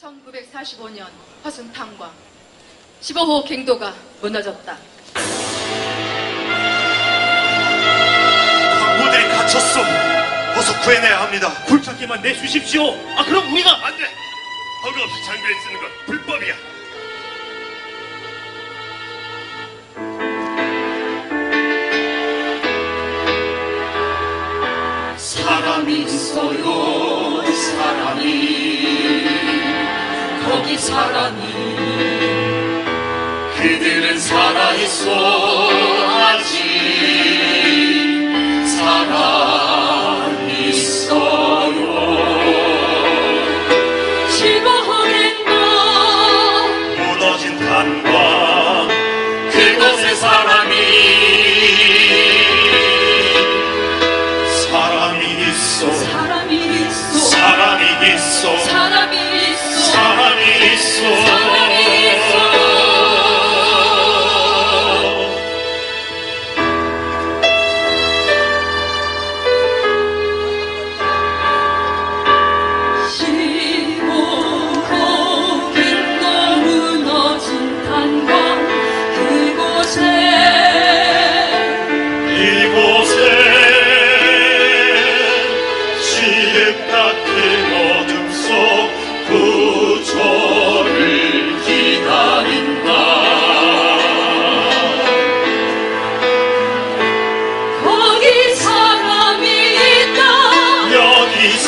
1945년 화순탕과 15호 갱도가 무너졌다. 광부들이 갇혔소. 어서 구해내야 합니다. 굴착기만 내주십시오. 아 그럼 우리가 안 돼. 허가 없이 장비를 쓰는 건 불법이야. 사람이 있어요 사람이 그들은 살아있어 아직 사람이 있어요 실버허랭도 무너진 탄과 그곳에 사람이 사람이 있어. 사람이 있어 사람이 있어. 사람이